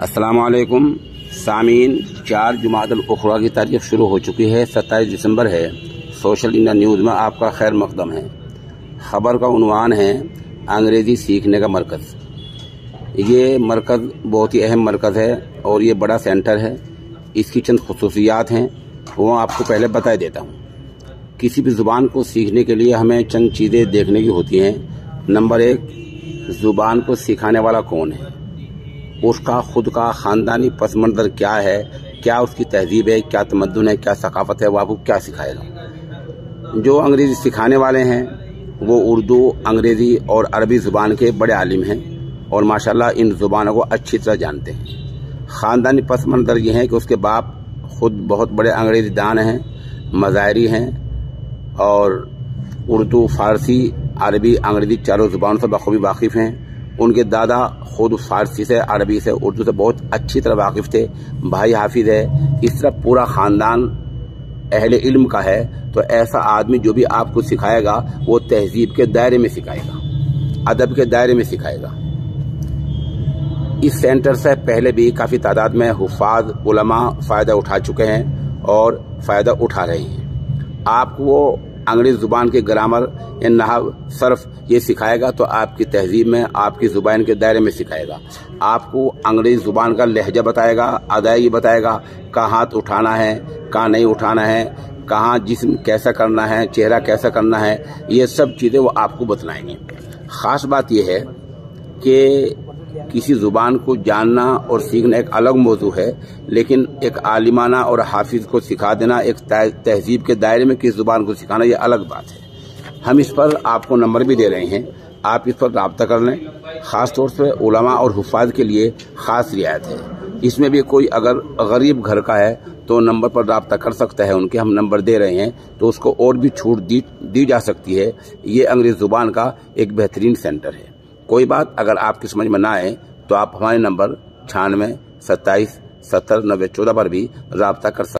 असलकुम सामीन चार उखरा की तारीख शुरू हो चुकी है, सत्ताईस दिसंबर है। सोशल इंडिया न्यूज़ में आपका खैर मकदम है। ख़बर का उनवान है, अंग्रेज़ी सीखने का मरकज़। ये मरकज़ बहुत ही अहम मरकज़ है और ये बड़ा सेंटर है। इसकी चंद खसूसियात हैं, वो आपको पहले बता देता हूँ। किसी भी ज़ुबान को सीखने के लिए हमें चंद चीज़ें देखने की होती हैं। नंबर एक, ज़ुबान को सिखाने वाला कौन है? उसका खुद का ख़ानदानी पस मंज़र क्या है? क्या उसकी तहजीब है? क्या तमदन है? क्या सकाफ़त है? वो आपको क्या सिखाएगा? जो अंग्रेज़ी सिखाने वाले हैं, वो उर्दू, अंग्रेज़ी और अरबी ज़ुबान के बड़े आलिम हैं और माशाल्लाह इन ज़ुबानों को अच्छी तरह जानते हैं। ख़ानदानी पस मंज़र ये है कि उसके बाप खुद बहुत बड़े अंग्रेज़ी दान हैं मज़ाहरी हैं और उर्दू, फ़ारसी, अरबी, अंग्रेज़ी चारों ज़ुबानों से बखूबी वाकिफ़ हैं। उनके दादा खुद फारसी से, अरबी से, उर्दू से बहुत अच्छी तरह वाकिफ थे। भाई हाफिज है। इस तरह पूरा ख़ानदान अहले इल्म का है। तो ऐसा आदमी जो भी आपको सिखाएगा, वो तहजीब के दायरे में सिखाएगा, अदब के दायरे में सिखाएगा। इस सेंटर से पहले भी काफ़ी तादाद में हुफाज, उलमा फ़ायदा उठा चुके हैं और फ़ायदा उठा रहे हैं। आपको अंग्रेज़ ज़ुबान के ग्रामर या नहाव सर्फ ये सिखाएगा तो आपकी तहजीब में, आपकी ज़ुबान के दायरे में सिखाएगा। आपको अंग्रेज़ ज़ुबान का लहजा बताएगा, अदायगी बताएगा, कहाँ हाथ उठाना है, कहाँ नहीं उठाना है, कहाँ जिसम कैसा करना है, चेहरा कैसा करना है, ये सब चीज़ें वो आपको बतलाएँगे। ख़ास बात यह है कि किसी ज़ुबान को जानना और सीखना एक अलग मौजू है, लेकिन एक आलिमाना और हाफिज को सिखा देना, एक तहजीब के दायरे में किस ज़ुबान को सिखाना, ये अलग बात है। हम इस पर आपको नंबर भी दे रहे हैं। आप इस पर रबता कर लें। ख़ास तौर से उलमा और हफाज के लिए ख़ास रियायत है। इसमें भी कोई अगर गरीब घर का है तो नंबर पर रबता कर सकता है। उनके हम नंबर दे रहे हैं तो उसको और भी छूट दी दी जा सकती है। ये अंग्रेज़ ज़ुबान का एक बेहतरीन सेंटर है। कोई बात अगर आपकी समझ में ना आए तो आप हमारे नंबर छियानवे सत्ताईस, सत्तर, नब्बे, चौदह पर भी रबता कर सकते